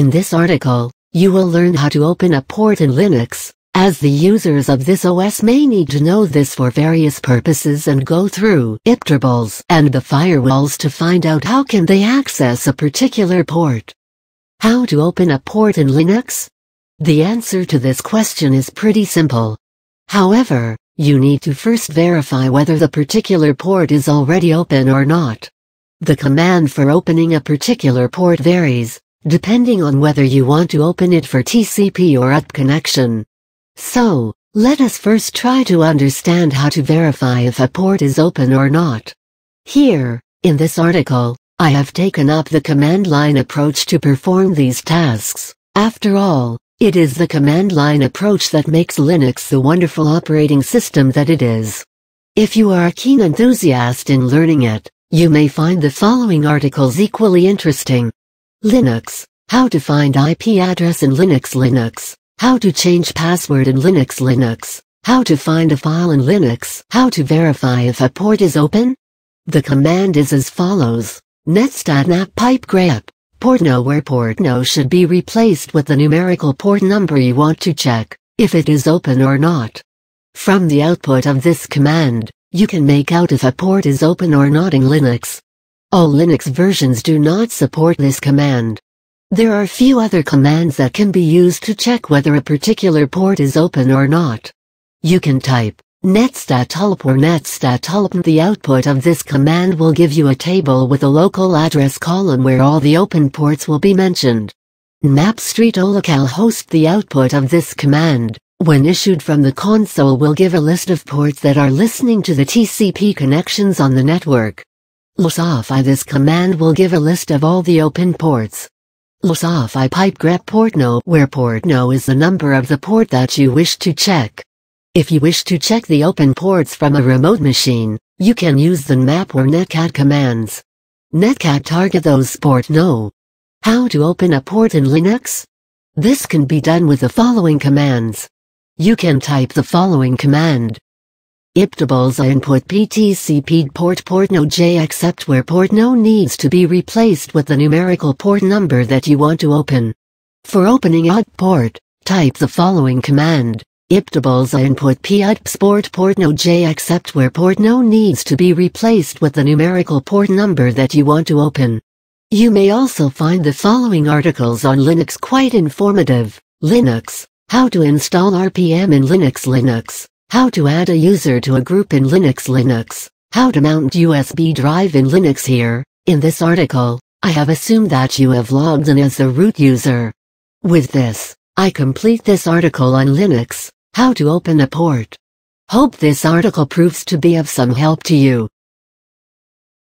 In this article, you will learn how to open a port in Linux, as the users of this OS may need to know this for various purposes and go through iptables and the firewalls to find out how can they access a particular port. How to open a port in Linux? The answer to this question is pretty simple. However, you need to first verify whether the particular port is already open or not. The command for opening a particular port varies, depending on whether you want to open it for TCP or UDP connection. So, let us first try to understand how to verify if a port is open or not. Here, in this article, I have taken up the command line approach to perform these tasks. After all, it is the command line approach that makes Linux the wonderful operating system that it is. If you are a keen enthusiast in learning it, you may find the following articles equally interesting. Linux, how to find IP address in Linux Linux, how to change password in Linux Linux, how to find a file in Linux, how to verify if a port is open? The command is as follows, netstat pipe grep, port no where port no should be replaced with the numerical port number you want to check, if it is open or not. From the output of this command, you can make out if a port is open or not in Linux. All Linux versions do not support this command. There are few other commands that can be used to check whether a particular port is open or not. You can type netstatlp or netstatlp. The output of this command will give you a table with a local address column where all the open ports will be mentioned. Mapstreet Olocal host The output of this command, when issued from the console will give a list of ports that are listening to the TCP connections on the network. Losafy This command will give a list of all the open ports. Losafy pipe grep port no where port no is the number of the port that you wish to check. If you wish to check the open ports from a remote machine, you can use the nmap or netcat commands. Netcat target those port no. How to open a port in Linux? This can be done with the following commands. You can type the following command iptables input PTCP port port no J accept where port no needs to be replaced with the numerical port number that you want to open. For opening UDP port, type the following command. iptables input PUDPS port port no J accept where port no needs to be replaced with the numerical port number that you want to open. You may also find the following articles on Linux quite informative. Linux, how to install RPM in Linux Linux. How to add a user to a group in Linux Linux. How to mount USB drive in Linux here. In this article, I have assumed that you have logged in as the root user. With this, I complete this article on Linux, how to open a port. Hope this article proves to be of some help to you.